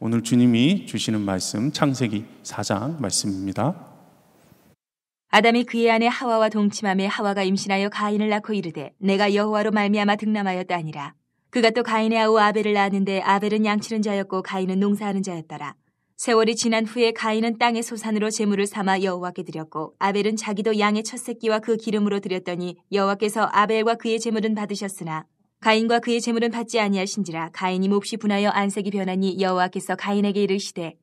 오늘 주님이 주시는 말씀 창세기 4장 말씀입니다. 아담이 그의 아내 하와와 동침함에 하와가 임신하여 가인을 낳고 이르되 내가 여호와로 말미암아 득남하였다 아니라 그가 또 가인의 아우 아벨을 낳았는데 아벨은 양치는 자였고 가인은 농사하는 자였더라. 세월이 지난 후에 가인은 땅의 소산으로 제물을 삼아 여호와께 드렸고 아벨은 자기도 양의 첫 새끼와 그 기름으로 드렸더니 여호와께서 아벨과 그의 제물은 받으셨으나 가인과 그의 제물은 받지 아니하신지라 가인이 몹시 분하여 안색이 변하니 여호와께서 가인에게 이르시되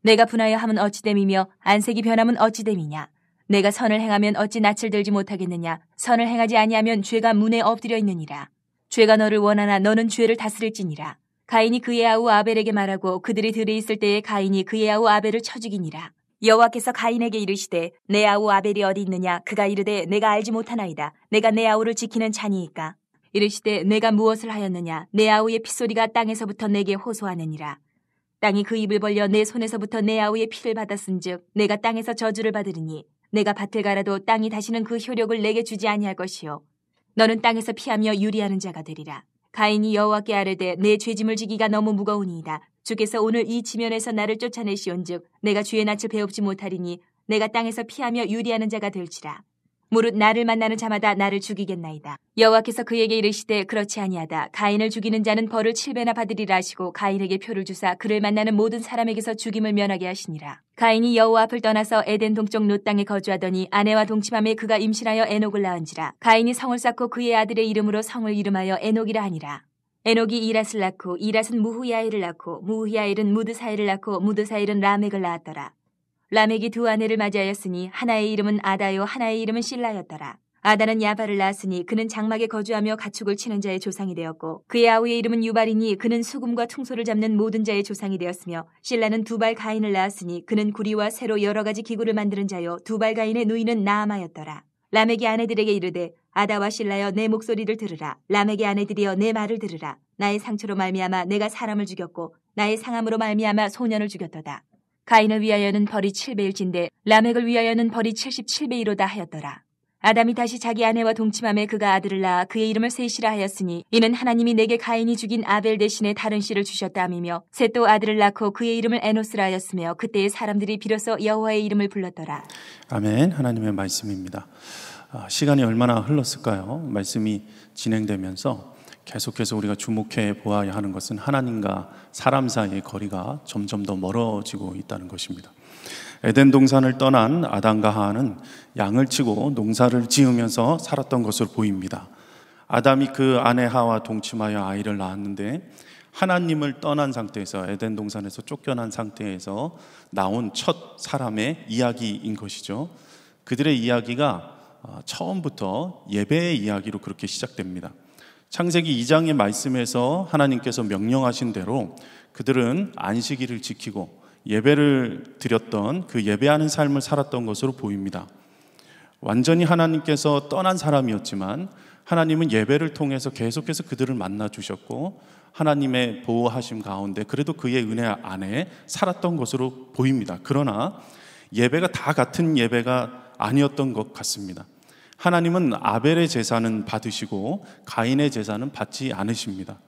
내가 분하여 함은 어찌됨이며 안색이 변함은 어찌됨이냐? 내가 선을 행하면 어찌 낯을 들지 못하겠느냐? 선을 행하지 아니하면 죄가 문에 엎드려 있느니라. 죄가 너를 원하나 너는 죄를 다스릴지니라. 가인이 그의 아우 아벨에게 말하고 그들이 들에 있을 때에 가인이 그의 아우 아벨을 쳐 죽이니라. 여호와께서 가인에게 이르시되 내 아우 아벨이 어디 있느냐? 그가 이르되 내가 알지 못하나이다. 내가 내 아우를 지키는 자니이까 이르시되 내가 무엇을 하였느냐? 내 아우의 피소리가 땅에서부터 내게 호소하느니라. 땅이 그 입을 벌려 내 손에서부터 내 아우의 피를 받았은즉 내가 땅에서 저주를 받으리니 내가 밭을 갈아도 땅이 다시는 그 효력을 내게 주지 아니할 것이요. 너는 땅에서 피하며 유리하는 자가 되리라. 가인이 여호와께 아뢰되 내 죄짐을 지기가 너무 무거우니이다. 주께서 오늘 이 지면에서 나를 쫓아내시온즉 내가 주의 낯을 배웁지 못하리니 내가 땅에서 피하며 유리하는 자가 될지라 무릇 나를 만나는 자마다 나를 죽이겠나이다. 여호와께서 그에게 이르시되 그렇지 아니하다. 가인을 죽이는 자는 벌을 7배나 받으리라 하시고 가인에게 표를 주사 그를 만나는 모든 사람에게서 죽임을 면하게 하시니라. 가인이 여호와 앞을 떠나서 에덴 동쪽 롯 땅에 거주하더니 아내와 동침함에 그가 임신하여 에녹을 낳은지라. 가인이 성을 쌓고 그의 아들의 이름으로 성을 이름하여 에녹이라 하니라. 에녹이 이랏을 낳고 이랏은 무후야일을 낳고 무후야일은 무드사일을 낳고 무드사일은 라멕을 낳았더라. 라멕이 두 아내를 맞이하였으니 하나의 이름은 아다요 하나의 이름은 실라였더라. 아다는 야발을 낳았으니 그는 장막에 거주하며 가축을 치는 자의 조상이 되었고 그의 아우의 이름은 유발이니 그는 수금과 퉁소를 잡는 모든 자의 조상이 되었으며 실라는 두발 가인을 낳았으니 그는 구리와 새로 여러 가지 기구를 만드는 자요 두발 가인의 누이는 나아마였더라. 라멕이 아내들에게 이르되 아다와 실라여 내 목소리를 들으라 라멕의 아내들이여 내 말을 들으라 나의 상처로 말미암아 내가 사람을 죽였고 나의 상함으로 말미암아 소년을 죽였도다. 가인을 위하여는 벌이 7배일진데 라멕을 위하여는 벌이 77배이로다 하였더라. 아담이 다시 자기 아내와 동침함에 그가 아들을 낳아 그의 이름을 셋이라 하였으니 이는 하나님이 내게 가인이 죽인 아벨 대신에 다른 씨를 주셨다함이며 셋도 아들을 낳고 그의 이름을 에노스라 하였으며 그때의 사람들이 비로소 여호와의 이름을 불렀더라. 아멘. 하나님의 말씀입니다. 아, 시간이 얼마나 흘렀을까요? 말씀이 진행되면서 계속해서 우리가 주목해 보아야 하는 것은 하나님과 사람 사이의 거리가 점점 더 멀어지고 있다는 것입니다. 에덴 동산을 떠난 아담과 하와는 양을 치고 농사를 지으면서 살았던 것으로 보입니다. 아담이 그 아내 하와 동침하여 아이를 낳았는데 하나님을 떠난 상태에서 에덴 동산에서 쫓겨난 상태에서 나온 첫 사람의 이야기인 것이죠. 그들의 이야기가 어, 처음부터 예배의 이야기로 그렇게 시작됩니다. 창세기 2장의 말씀에서 하나님께서 명령하신 대로 그들은 안식일을 지키고 예배를 드렸던 그 예배하는 삶을 살았던 것으로 보입니다. 완전히 하나님께서 떠난 사람이었지만 하나님은 예배를 통해서 계속해서 그들을 만나 주셨고 하나님의 보호하심 가운데 그래도 그의 은혜 안에 살았던 것으로 보입니다. 그러나 예배가 다 같은 예배가 아니었던 것 같습니다. 하나님은 아벨의 제사는 받으시고 가인의 제사는 받지 않으십니다.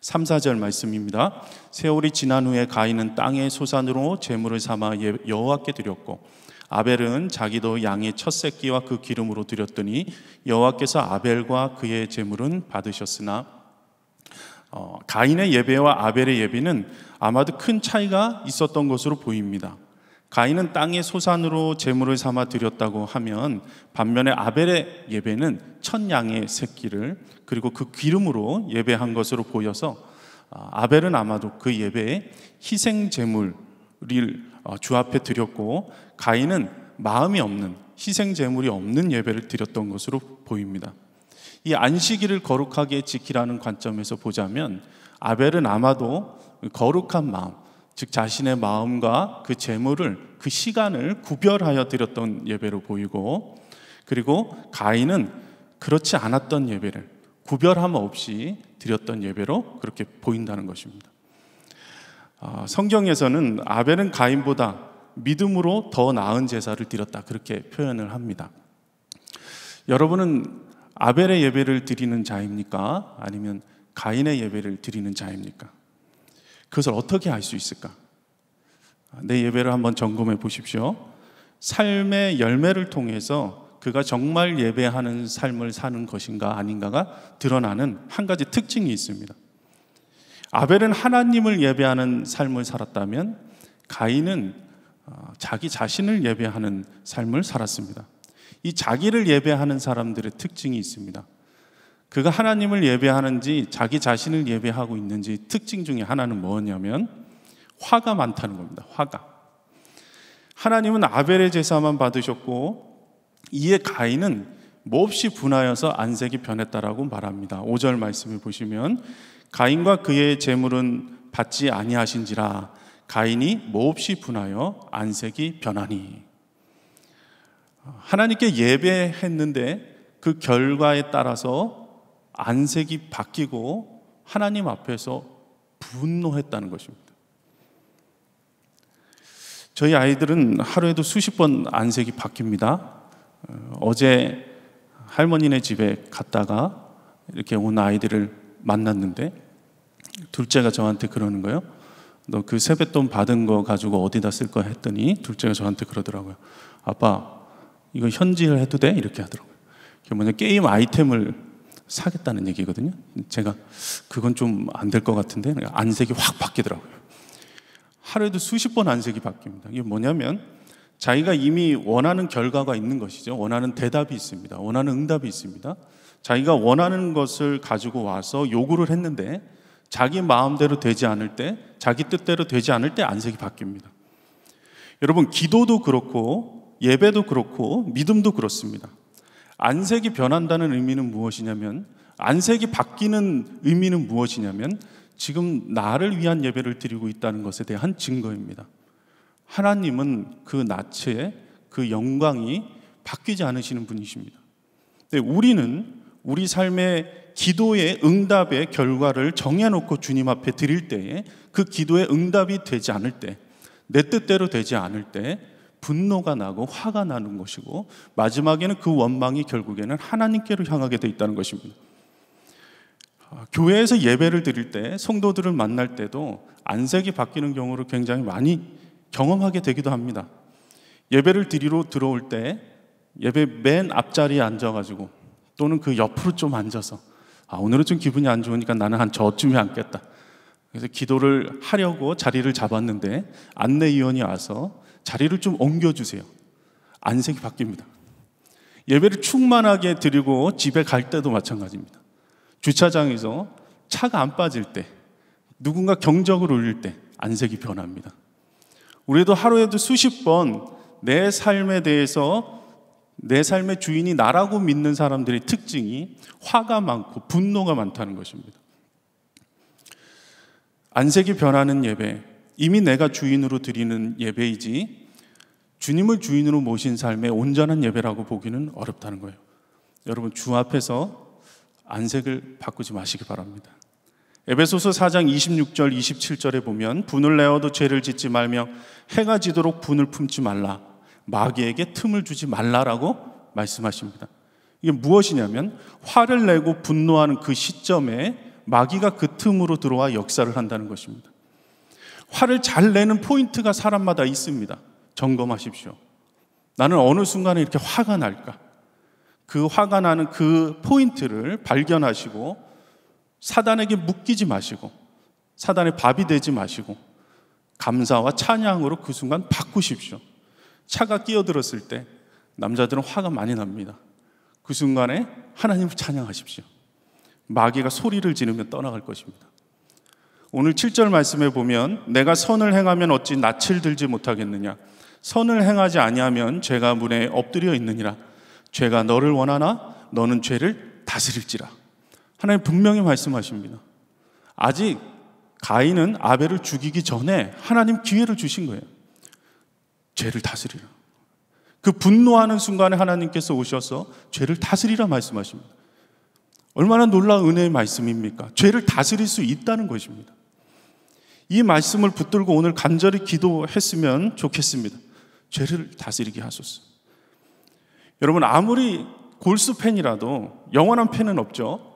3, 4절 말씀입니다. 세월이 지난 후에 가인은 땅의 소산으로 제물을 삼아 예, 여호와께 드렸고 아벨은 자기도 양의 첫 새끼와 그 기름으로 드렸더니 여호와께서 아벨과 그의 제물은 받으셨으나 어, 가인의 예배와 아벨의 예배는 아마도 큰 차이가 있었던 것으로 보입니다. 가인은 땅의 소산으로 제물을 삼아 드렸다고 하면 반면에 아벨의 예배는 첫 양의 새끼를 그리고 그 기름으로 예배한 것으로 보여서 아, 아벨은 아마도 그 예배에 희생 제물을 어, 주 앞에 드렸고 가인은 마음이 없는 희생 제물이 없는 예배를 드렸던 것으로 보입니다. 이 안식일을 거룩하게 지키라는 관점에서 보자면 아벨은 아마도 거룩한 마음 즉 자신의 마음과 그 재물을 그 시간을 구별하여 드렸던 예배로 보이고 그리고 가인은 그렇지 않았던 예배를 구별함 없이 드렸던 예배로 그렇게 보인다는 것입니다. 아, 성경에서는 아벨은 가인보다 믿음으로 더 나은 제사를 드렸다 그렇게 표현을 합니다. 여러분은 아벨의 예배를 드리는 자입니까? 아니면 가인의 예배를 드리는 자입니까? 그것을 어떻게 알 수 있을까? 내 예배를 한번 점검해 보십시오. 삶의 열매를 통해서 그가 정말 예배하는 삶을 사는 것인가 아닌가가 드러나는 한 가지 특징이 있습니다. 아벨은 하나님을 예배하는 삶을 살았다면 가인은 어, 자기 자신을 예배하는 삶을 살았습니다. 이 자기를 예배하는 사람들의 특징이 있습니다. 그가 하나님을 예배하는지 자기 자신을 예배하고 있는지 특징 중에 하나는 뭐냐면 화가 많다는 겁니다. 화가. 하나님은 아벨의 제사만 받으셨고 이에 가인은 몹시 분하여서 안색이 변했다라고 말합니다. 5절 말씀을 보시면 가인과 그의 재물은 받지 아니하신지라 가인이 몹시 분하여 안색이 변하니 하나님께 예배했는데 그 결과에 따라서 안색이 바뀌고 하나님 앞에서 분노했다는 것입니다. 저희 아이들은 하루에도 수십 번 안색이 바뀝니다. 어, 어제 할머니네 집에 갔다가 이렇게 온 아이들을 만났는데 둘째가 저한테 그러는 거예요. 너 그 세뱃돈 받은 거 가지고 어디다 쓸거 했더니 둘째가 저한테 그러더라고요. 아빠, 이거 현질 해도 돼? 이렇게 하더라고요. 그게 뭐냐, 게임 아이템을 사겠다는 얘기거든요. 제가 그건 좀 안 될 것 같은데 안색이 확 바뀌더라고요. 하루에도 수십 번 안색이 바뀝니다. 이게 뭐냐면 자기가 이미 원하는 결과가 있는 것이죠. 원하는 대답이 있습니다. 원하는 응답이 있습니다. 자기가 원하는 것을 가지고 와서 요구를 했는데 자기 마음대로 되지 않을 때, 자기 뜻대로 되지 않을 때 안색이 바뀝니다. 여러분, 기도도 그렇고 예배도 그렇고 믿음도 그렇습니다. 안색이 변한다는 의미는 무엇이냐면 안색이 바뀌는 의미는 무엇이냐면 지금 나를 위한 예배를 드리고 있다는 것에 대한 증거입니다. 하나님은 그 나체의 그 영광이 바뀌지 않으시는 분이십니다. 우리는 우리 삶의 기도의 응답의 결과를 정해놓고 주님 앞에 드릴 때에 그 기도의 응답이 되지 않을 때, 내 뜻대로 되지 않을 때 분노가 나고 화가 나는 것이고 마지막에는 그 원망이 결국에는 하나님께로 향하게 돼 있다는 것입니다. 아, 교회에서 예배를 드릴 때 성도들을 만날 때도 안색이 바뀌는 경우를 굉장히 많이 경험하게 되기도 합니다. 예배를 드리러 들어올 때 예배 맨 앞자리에 앉아가지고 또는 그 옆으로 좀 앉아서 아, 오늘은 좀 기분이 안 좋으니까 나는 한 저쯤에 앉겠다. 그래서 기도를 하려고 자리를 잡았는데 안내위원이 와서 자리를 좀 옮겨주세요. 안색이 바뀝니다. 예배를 충만하게 드리고 집에 갈 때도 마찬가지입니다. 주차장에서 차가 안 빠질 때, 누군가 경적을 울릴 때 안색이 변합니다. 우리도 하루에도 수십 번 내 삶에 대해서 내 삶의 주인이 나라고 믿는 사람들의 특징이 화가 많고 분노가 많다는 것입니다. 안색이 변하는 예배, 이미 내가 주인으로 드리는 예배이지 주님을 주인으로 모신 삶의 온전한 예배라고 보기는 어렵다는 거예요. 여러분 주 앞에서 안색을 바꾸지 마시기 바랍니다. 에베소서 4장 26절 27절에 보면 분을 내어도 죄를 짓지 말며 해가 지도록 분을 품지 말라 마귀에게 틈을 주지 말라라고 말씀하십니다. 이게 무엇이냐면 화를 내고 분노하는 그 시점에 마귀가 그 틈으로 들어와 역사를 한다는 것입니다. 화를 잘 내는 포인트가 사람마다 있습니다. 점검하십시오. 나는 어느 순간에 이렇게 화가 날까? 그 화가 나는 그 포인트를 발견하시고 사단에게 묶이지 마시고 사단의 밥이 되지 마시고 감사와 찬양으로 그 순간 바꾸십시오. 차가 끼어들었을 때 남자들은 화가 많이 납니다. 그 순간에 하나님을 찬양하십시오. 마귀가 소리를 지르며 떠나갈 것입니다. 오늘 7절 말씀에 보면 내가 선을 행하면 어찌 낯을 들지 못하겠느냐 선을 행하지 아니하면 죄가 문에 엎드려 있느니라 죄가 너를 원하나 너는 죄를 다스릴지라 하나님 분명히 말씀하십니다. 아직 가인은 아벨을 죽이기 전에 하나님 기회를 주신 거예요. 죄를 다스리라. 그 분노하는 순간에 하나님께서 오셔서 죄를 다스리라 말씀하십니다. 얼마나 놀라운 은혜의 말씀입니까? 죄를 다스릴 수 있다는 것입니다. 이 말씀을 붙들고 오늘 간절히 기도했으면 좋겠습니다. 죄를 다스리게 하소서. 여러분, 아무리 골수 팬이라도 영원한 팬은 없죠.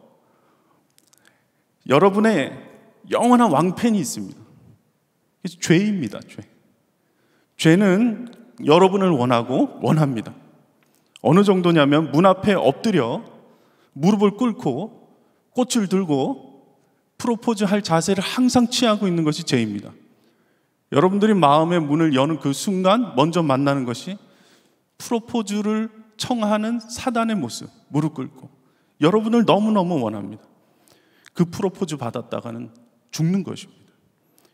여러분의 영원한 왕팬이 있습니다. 죄입니다, 죄. 죄는 여러분을 원하고 원합니다. 어느 정도냐면 문 앞에 엎드려 무릎을 꿇고 꽃을 들고 프로포즈 할 자세를 항상 취하고 있는 것이 죄입니다. 여러분들이 마음의 문을 여는 그 순간 먼저 만나는 것이 프로포즈를 청하는 사단의 모습, 무릎 꿇고 여러분을 너무너무 원합니다. 그 프로포즈 받았다가는 죽는 것입니다.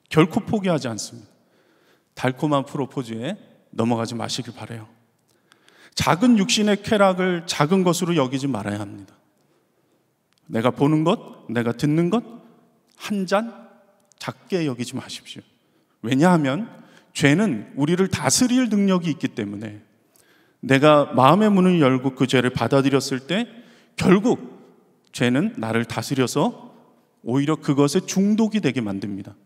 결코 포기하지 않습니다. 달콤한 프로포즈에 넘어가지 마시길 바래요. 작은 육신의 쾌락을 작은 것으로 여기지 말아야 합니다. 내가 보는 것, 내가 듣는 것, 한 잔 작게 여기지 마십시오. 왜냐하면 죄는 우리를 다스릴 능력이 있기 때문에 내가 마음의 문을 열고 그 죄를 받아들였을 때 결국 죄는 나를 다스려서 오히려 그것에 중독이 되게 만듭니다.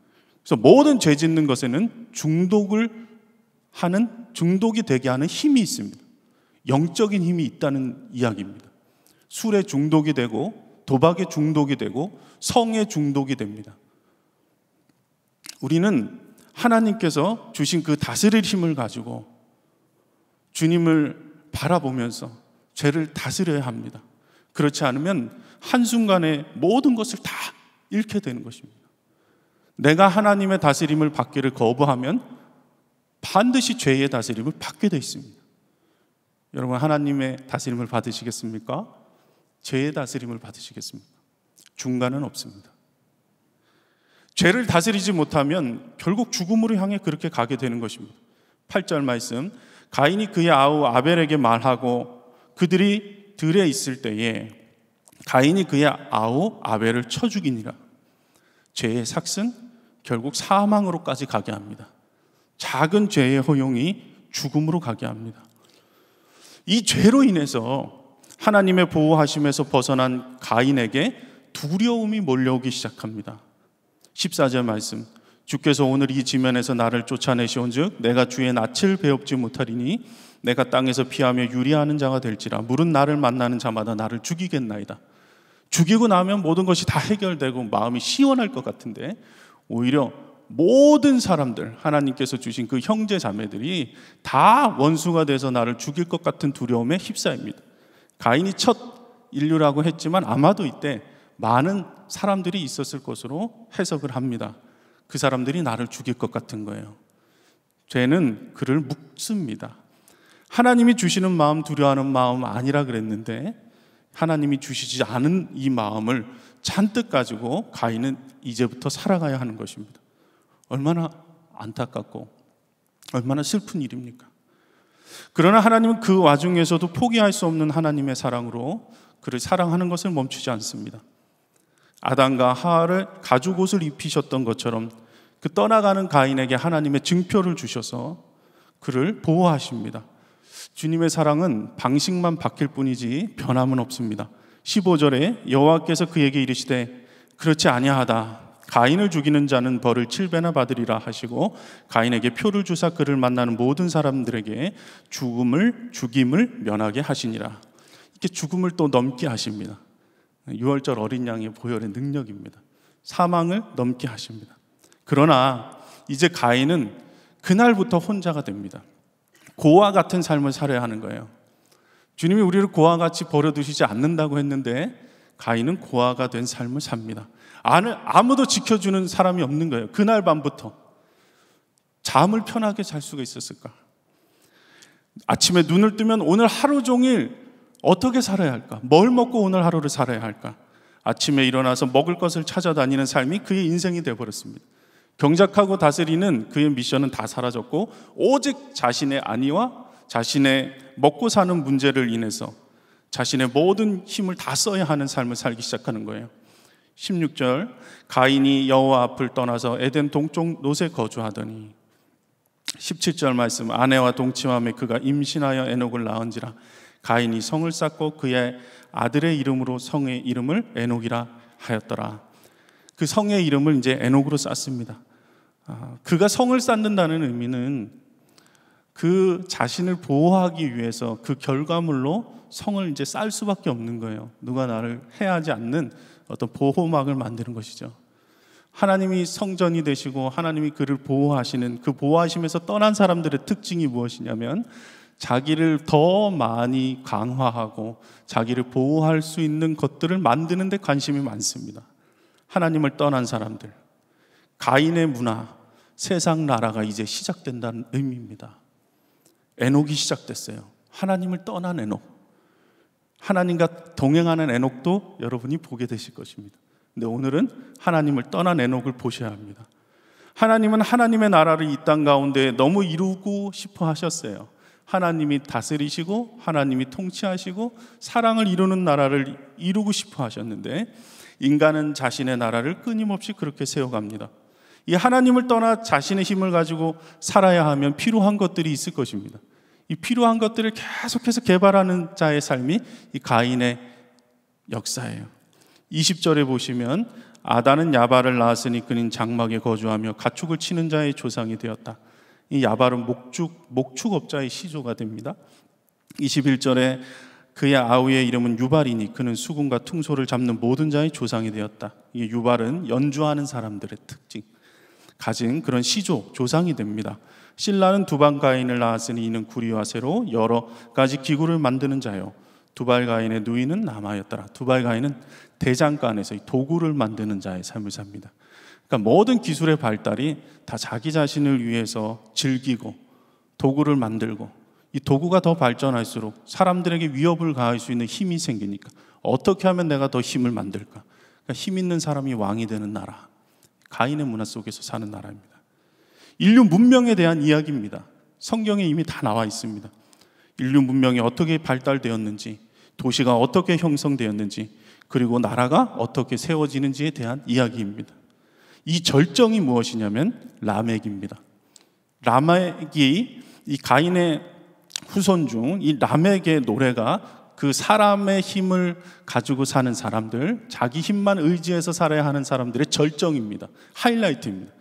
그래서 모든 죄 짓는 것에는 중독을 하는 중독이 되게 하는 힘이 있습니다. 영적인 힘이 있다는 이야기입니다. 술에 중독이 되고 도박에 중독이 되고 성에 중독이 됩니다. 우리는 하나님께서 주신 그 다스릴 힘을 가지고 주님을 바라보면서 죄를 다스려야 합니다. 그렇지 않으면 한순간에 모든 것을 다 잃게 되는 것입니다. 내가 하나님의 다스림을 받기를 거부하면 반드시 죄의 다스림을 받게 되어 있습니다. 여러분, 하나님의 다스림을 받으시겠습니까? 죄의 다스림을 받으시겠습니까? 중간은 없습니다. 죄를 다스리지 못하면 결국 죽음으로 향해 그렇게 가게 되는 것입니다. 8절 말씀. 가인이 그의 아우 아벨에게 말하고 그들이 들에 있을 때에 가인이 그의 아우 아벨을 쳐 죽이니라. 죄의 삭은 결국 사망으로까지 가게 합니다. 작은 죄의 허용이 죽음으로 가게 합니다. 이 죄로 인해서 하나님의 보호하심에서 벗어난 가인에게 두려움이 몰려오기 시작합니다. 14절 말씀. 주께서 오늘 이 지면에서 나를 쫓아내시온즉 내가 주의 낯을 배웁지 못하리니 내가 땅에서 피하며 유리하는 자가 될지라 물은 나를 만나는 자마다 나를 죽이겠나이다. 죽이고 나면 모든 것이 다 해결되고 마음이 시원할 것 같은데 오히려 모든 사람들 하나님께서 주신 그 형제 자매들이 다 원수가 돼서 나를 죽일 것 같은 두려움에 휩싸입니다. 가인이 첫 인류라고 했지만 아마도 이때 많은 사람들이 있었을 것으로 해석을 합니다. 그 사람들이 나를 죽일 것 같은 거예요. 죄는 그를 묵습니다. 하나님이 주시는 마음 두려워하는 마음 아니라 그랬는데 하나님이 주시지 않은 이 마음을 잔뜩 가지고 가인은 이제부터 살아가야 하는 것입니다. 얼마나 안타깝고 얼마나 슬픈 일입니까? 그러나 하나님은 그 와중에서도 포기할 수 없는 하나님의 사랑으로 그를 사랑하는 것을 멈추지 않습니다. 아담과 하와를 가죽 옷을 입히셨던 것처럼 그 떠나가는 가인에게 하나님의 증표를 주셔서 그를 보호하십니다. 주님의 사랑은 방식만 바뀔 뿐이지 변함은 없습니다. 15절에 여호와께서 그에게 이르시되 그렇지 아니하다. 가인을 죽이는 자는 벌을 7배나 받으리라 하시고 가인에게 표를 주사 그를 만나는 모든 사람들에게 죽음을 죽임을 면하게 하시니라. 이렇게 죽음을 또 넘게 하십니다. 6월절 어린 양의 보혈의 능력입니다. 사망을 넘게 하십니다. 그러나 이제 가인은 그날부터 혼자가 됩니다. 고와 같은 삶을 살아야 하는 거예요. 주님이 우리를 고와 같이 버려두시지 않는다고 했는데 가인은 고아가 된 삶을 삽니다. 아무도 지켜주는 사람이 없는 거예요. 그날 밤부터. 잠을 편하게 잘 수가 있었을까? 아침에 눈을 뜨면 오늘 하루 종일 어떻게 살아야 할까? 뭘 먹고 오늘 하루를 살아야 할까? 아침에 일어나서 먹을 것을 찾아다니는 삶이 그의 인생이 되어버렸습니다. 경작하고 다스리는 그의 미션은 다 사라졌고 오직 자신의 안위와 자신의 먹고 사는 문제를 인해서 자신의 모든 힘을 다 써야 하는 삶을 살기 시작하는 거예요. 16절 가인이 여호와 앞을 떠나서 에덴 동쪽 노에 거주하더니 17절 말씀 아내와 동침함에 그가 임신하여 에녹을 낳은지라 가인이 성을 쌓고 그의 아들의 이름으로 성의 이름을 에녹이라 하였더라. 그 성의 이름을 이제 에녹으로 쌓습니다. 아, 그가 성을 쌓는다는 의미는 그 자신을 보호하기 위해서 그 결과물로 성을 이제 쌓을 수밖에 없는 거예요. 누가 나를 해하지 않는 어떤 보호막을 만드는 것이죠. 하나님이 성전이 되시고 하나님이 그를 보호하시는 그 보호하심에서 떠난 사람들의 특징이 무엇이냐면 자기를 더 많이 강화하고 자기를 보호할 수 있는 것들을 만드는 데 관심이 많습니다. 하나님을 떠난 사람들. 가인의 문화, 세상 나라가 이제 시작된다는 의미입니다. 에녹이 시작됐어요. 하나님을 떠난 에녹. 하나님과 동행하는 에녹도 여러분이 보게 되실 것입니다. 근데 오늘은 하나님을 떠난 에녹을 보셔야 합니다. 하나님은 하나님의 나라를 이 땅 가운데 너무 이루고 싶어 하셨어요. 하나님이 다스리시고 하나님이 통치하시고 사랑을 이루는 나라를 이루고 싶어 하셨는데 인간은 자신의 나라를 끊임없이 그렇게 세워갑니다. 이 하나님을 떠나 자신의 힘을 가지고 살아야 하면 필요한 것들이 있을 것입니다. 이 필요한 것들을 계속해서 개발하는 자의 삶이 이 가인의 역사예요. 20절에 보시면 아다는 야발을 낳았으니 그는 장막에 거주하며 가축을 치는 자의 조상이 되었다. 이 야발은 목축 목축업자의 시조가 됩니다. 21절에 그의 아우의 이름은 유발이니 그는 수군과 퉁소를 잡는 모든 자의 조상이 되었다. 이 유발은 연주하는 사람들의 특징 가진 그런 시조 조상이 됩니다. 신라는 두방가인을 낳았으니 이는 구리와 새로 여러 가지 기구를 만드는 자요. 두발 가인의 누이는 남아였더라. 두발 가인은 대장간에서 도구를 만드는 자의 삶을 삽니다. 그러니까 모든 기술의 발달이 다 자기 자신을 위해서 즐기고 도구를 만들고 이 도구가 더 발전할수록 사람들에게 위협을 가할 수 있는 힘이 생기니까 어떻게 하면 내가 더 힘을 만들까? 그러니까 힘 있는 사람이 왕이 되는 나라. 가인의 문화 속에서 사는 나라입니다. 인류 문명에 대한 이야기입니다. 성경에 이미 다 나와 있습니다. 인류 문명이 어떻게 발달되었는지, 도시가 어떻게 형성되었는지, 그리고 나라가 어떻게 세워지는지에 대한 이야기입니다. 이 절정이 무엇이냐면 라멕입니다. 라멕이 이 가인의 후손 중 이 라멕의 노래가 그 사람의 힘을 가지고 사는 사람들, 자기 힘만 의지해서 살아야 하는 사람들의 절정입니다. 하이라이트입니다.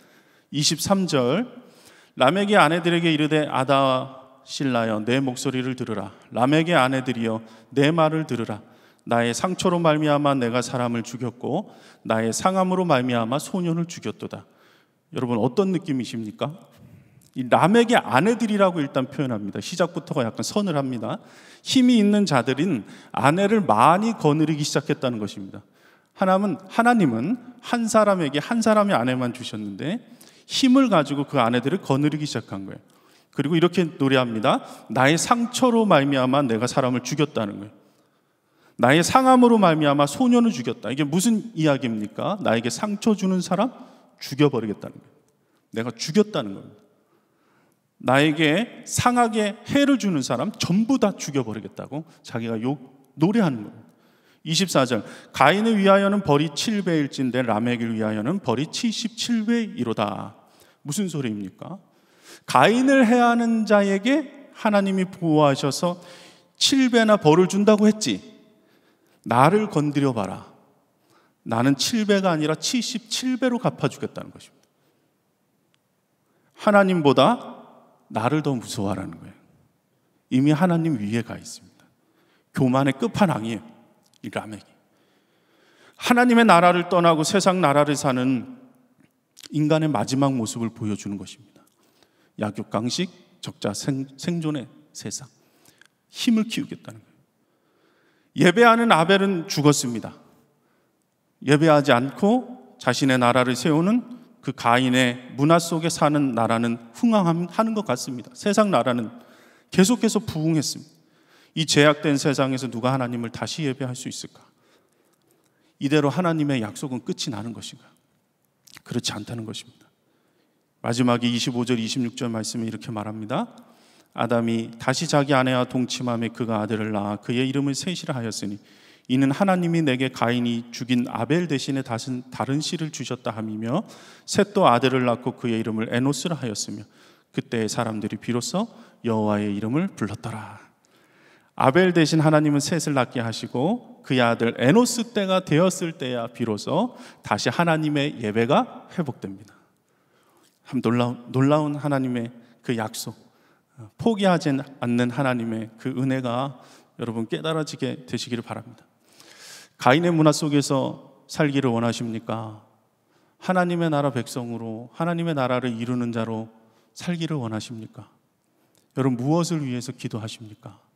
23절 라멕의 아내들에게 이르되 아다 신라여 내 목소리를 들으라 라멕의 아내들이여 내 말을 들으라 나의 상처로 말미암아 내가 사람을 죽였고 나의 상함으로 말미암아 소년을 죽였도다. 여러분 어떤 느낌이십니까? 이 라멕의 아내들이라고 일단 표현합니다. 시작부터가 약간 선을 합니다. 힘이 있는 자들인 아내를 많이 거느리기 시작했다는 것입니다. 하나님은 한 사람에게 한 사람의 아내만 주셨는데 힘을 가지고 그 아내들을 거느리기 시작한 거예요. 그리고 이렇게 노래합니다. 나의 상처로 말미암아 내가 사람을 죽였다는 거예요. 나의 상함으로 말미암아 소년을 죽였다. 이게 무슨 이야기입니까? 나에게 상처 주는 사람 죽여버리겠다는 거예요. 내가 죽였다는 겁니다. 나에게 상하게 해를 주는 사람 전부 다 죽여버리겠다고 자기가 욕, 노래하는 거예요. 24절 가인을 위하여는 벌이 7배일진데 라멕을 위하여는 벌이 77배이로다. 무슨 소리입니까? 가인을 해하는 자에게 하나님이 보호하셔서 7배나 벌을 준다고 했지. 나를 건드려 봐라. 나는 7배가 아니라 77배로 갚아 주겠다는 것입니다. 하나님보다 나를 더 무서워하라는 거예요. 이미 하나님 위에 가 있습니다. 교만의 끝판왕이에요. 이 라멕이. 하나님의 나라를 떠나고 세상 나라를 사는 인간의 마지막 모습을 보여주는 것입니다. 약육 강식, 적자 생, 생존의 세상. 힘을 키우겠다는 거예요. 예배하는 아벨은 죽었습니다. 예배하지 않고 자신의 나라를 세우는 그 가인의 문화 속에 사는 나라는 흥황하는 것 같습니다. 세상 나라는 계속해서 부흥했습니다. 이 제약된 세상에서 누가 하나님을 다시 예배할 수 있을까? 이대로 하나님의 약속은 끝이 나는 것인가? 그렇지 않다는 것입니다. 마지막에 25절, 26절 말씀에 이렇게 말합니다. 아담이 다시 자기 아내와 동침함에 그가 아들을 낳아 그의 이름을 셋이라 하였으니 이는 하나님이 내게 가인이 죽인 아벨 대신에 다른, 다른 씨를 주셨다 함이며 셋도 아들을 낳고 그의 이름을 에노스라 하였으며 그때 사람들이 비로소 여호와의 이름을 불렀더라. 아벨 대신 하나님은 셋을 낳게 하시고 그의 아들 에노스 때가 되었을 때야 비로소 다시 하나님의 예배가 회복됩니다. 참 놀라운, 놀라운 하나님의 그 약속. 포기하지 않는 하나님의 그 은혜가 여러분 깨달아지게 되시기를 바랍니다. 가인의 문화 속에서 살기를 원하십니까? 하나님의 나라 백성으로 하나님의 나라를 이루는 자로 살기를 원하십니까? 여러분 무엇을 위해서 기도하십니까?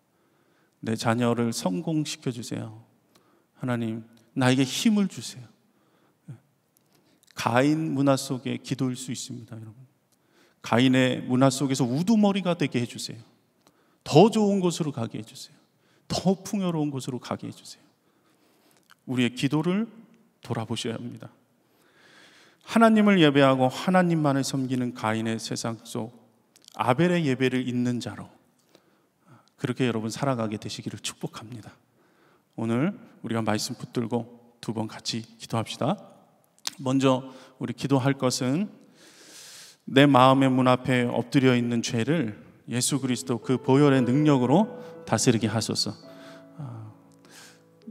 내 자녀를 성공시켜 주세요. 하나님 나에게 힘을 주세요. 가인 문화 속에 기도일 수 있습니다, 여러분. 가인의 문화 속에서 우두머리가 되게 해주세요. 더 좋은 곳으로 가게 해주세요. 더 풍요로운 곳으로 가게 해주세요. 우리의 기도를 돌아보셔야 합니다. 하나님을 예배하고 하나님만을 섬기는 가인의 세상 속 아벨의 예배를 잇는 자로 그렇게 여러분 살아가게 되시기를 축복합니다. 오늘 우리가 말씀 붙들고 두 번 같이 기도합시다. 먼저 우리 기도할 것은 내 마음의 문 앞에 엎드려 있는 죄를 예수 그리스도 그 보혈의 능력으로 다스리게 하소서. 아,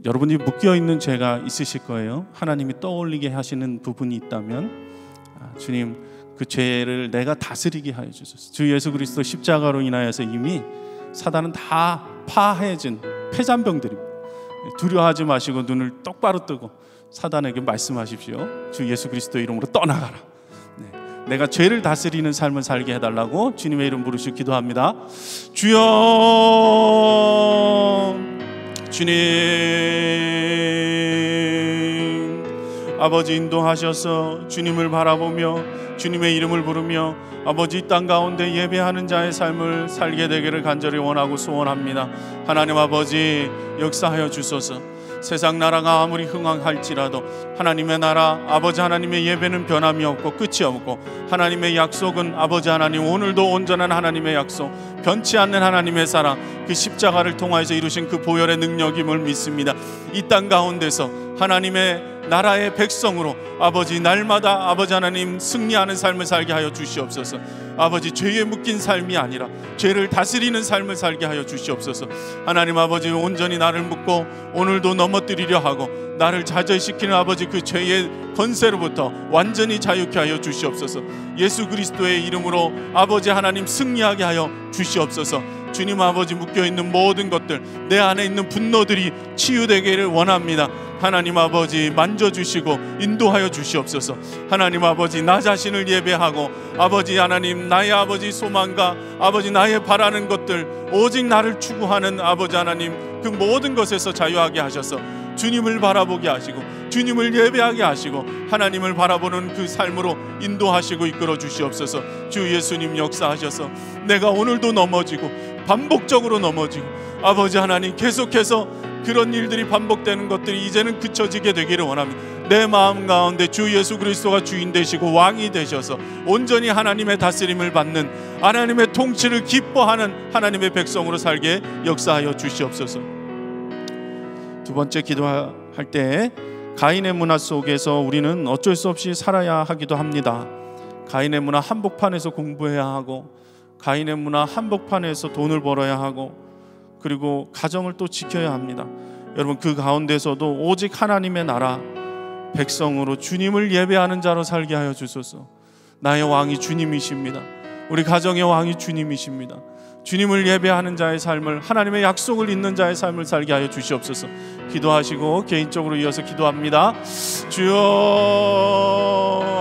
여러분이 묶여 있는 죄가 있으실 거예요. 하나님이 떠올리게 하시는 부분이 있다면 아, 주님 그 죄를 내가 다스리게 하여 주소서. 주 예수 그리스도 십자가로 인하여서 이미 사단은 다 파해진 폐잔병들입니다. 두려워하지 마시고 눈을 똑바로 뜨고 사단에게 말씀하십시오. 주 예수 그리스도 이름으로 떠나가라. 네. 내가 죄를 다스리는 삶을 살게 해달라고 주님의 이름 부르시 기도합니다. 주여, 주님, 아버지 인도하셔서 주님을 바라보며 주님의 이름을 부르며 아버지 땅 가운데 예배하는 자의 삶을 살게 되기를 간절히 원하고 소원합니다. 하나님 아버지 역사하여 주소서. 세상 나라가 아무리 흥황할지라도 하나님의 나라 아버지 하나님의 예배는 변함이 없고 끝이 없고 하나님의 약속은 아버지 하나님 오늘도 온전한 하나님의 약속 변치 않는 하나님의 사랑 그 십자가를 통하여서 이루신 그 보혈의 능력임을 믿습니다. 이 땅 가운데서 하나님의 나라의 백성으로 아버지 날마다 아버지 하나님 승리하는 삶을 살게 하여 주시옵소서. 아버지 죄에 묶인 삶이 아니라 죄를 다스리는 삶을 살게 하여 주시옵소서. 하나님 아버지 온전히 나를 묶고 오늘도 넘어뜨리려 하고 나를 좌절시키는 아버지 그 죄의 권세로부터 완전히 자유케 하여 주시옵소서. 예수 그리스도의 이름으로 아버지 하나님 승리하게 하여 주시옵소서. 주님 아버지 묶여 있는 모든 것들 내 안에 있는 분노들이 치유되기를 원합니다. 하나님 아버지 만져주시고 인도하여 주시옵소서. 하나님 아버지 나 자신을 예배하고 아버지 하나님 나의 아버지 소망과 아버지 나의 바라는 것들 오직 나를 추구하는 아버지 하나님 그 모든 것에서 자유하게 하셔서 주님을 바라보게 하시고 주님을 예배하게 하시고 하나님을 바라보는 그 삶으로 인도하시고 이끌어 주시옵소서. 주 예수님 역사하셔서 내가 오늘도 넘어지고 반복적으로 넘어지고 아버지 하나님 계속해서 그런 일들이 반복되는 것들이 이제는 그쳐지게 되기를 원합니다. 내 마음 가운데 주 예수 그리스도가 주인 되시고 왕이 되셔서 온전히 하나님의 다스림을 받는 하나님의 통치를 기뻐하는 하나님의 백성으로 살게 역사하여 주시옵소서. 두 번째 기도할 때 가인의 문화 속에서 우리는 어쩔 수 없이 살아야 하기도 합니다. 가인의 문화 한복판에서 공부해야 하고 가인의 문화 한복판에서 돈을 벌어야 하고 그리고 가정을 또 지켜야 합니다. 여러분 그 가운데서도 오직 하나님의 나라 백성으로 주님을 예배하는 자로 살게 하여 주소서. 나의 왕이 주님이십니다. 우리 가정의 왕이 주님이십니다. 주님을 예배하는 자의 삶을 하나님의 약속을 잇는 자의 삶을 살게 하여 주시옵소서. 기도하시고 개인적으로 이어서 기도합니다. 주여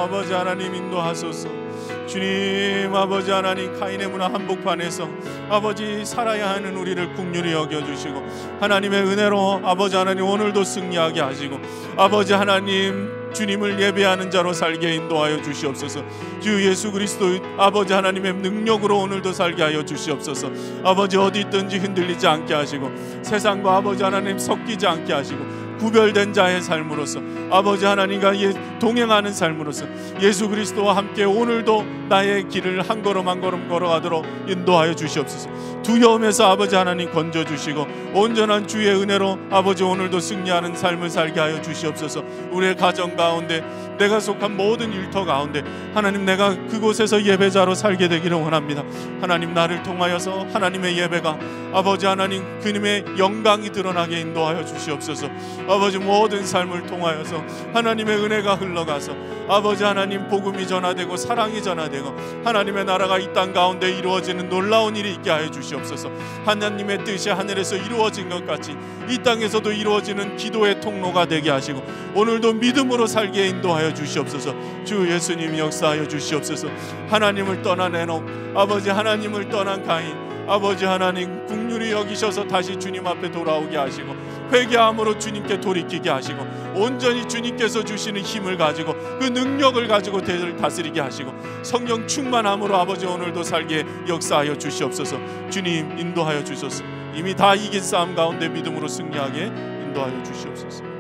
아버지 하나님 인도하소서. 주님 아버지 하나님 카인의 문화 한복판에서 아버지 살아야 하는 우리를 국률이 여겨주시고 하나님의 은혜로 아버지 하나님 오늘도 승리하게 하시고 아버지 하나님 주님을 예배하는 자로 살게 인도하여 주시옵소서. 주 예수 그리스도 아버지 하나님의 능력으로 오늘도 살게 하여 주시옵소서. 아버지 어디 있든지 흔들리지 않게 하시고 세상과 아버지 하나님 섞이지 않게 하시고 구별된 자의 삶으로서 아버지 하나님과 예, 동행하는 삶으로서 예수 그리스도와 함께 오늘도 나의 길을 한 걸음 한 걸음 걸어가도록 인도하여 주시옵소서. 두려움에서 아버지 하나님 건져 주시고 온전한 주의 은혜로 아버지 오늘도 승리하는 삶을 살게 하여 주시옵소서. 우리의 가정 가운데 내가 속한 모든 일터 가운데 하나님 내가 그곳에서 예배자로 살게 되기를 원합니다. 하나님 나를 통하여서 하나님의 예배가 아버지 하나님 그님의 영광이 드러나게 인도하여 주시옵소서. 아버지 모든 삶을 통하여서 하나님의 은혜가 흘러가서 아버지 하나님 복음이 전하되고 사랑이 전하되고 하나님의 나라가 이 땅 가운데 이루어지는 놀라운 일이 있게 하여 주시옵소서. 하나님의 뜻이 하늘에서 이루어진 것 같이 이 땅에서도 이루어지는 기도의 통로가 되게 하시고 오늘도 믿음으로 살게 인도하여 주시옵소서. 주 예수님 역사하여 주시옵소서. 하나님을 떠난 에녹 아버지 하나님을 떠난 가인 아버지 하나님 국률이 여기셔서 다시 주님 앞에 돌아오게 하시고 회개함으로 주님께 돌이키게 하시고 온전히 주님께서 주시는 힘을 가지고 그 능력을 가지고 대를 다스리게 하시고 성령 충만함으로 아버지 오늘도 살게 역사하여 주시옵소서. 주님 인도하여 주소서. 이미 다 이긴 싸움 가운데 믿음으로 승리하게 인도하여 주시옵소서